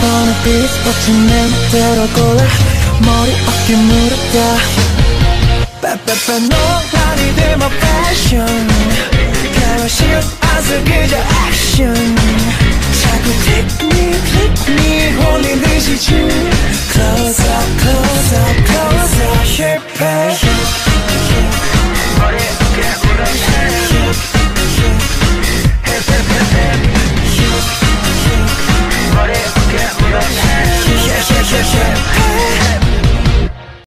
너는 빛스포츠 내 맘대로 골라 머리 어깨 무릎 다 빠빠빠 너만이 돼마 패션 가만 쉬운 아주 그저 액션 자꾸 click me click me 홀리듯이 춤 Close up close up close up 실패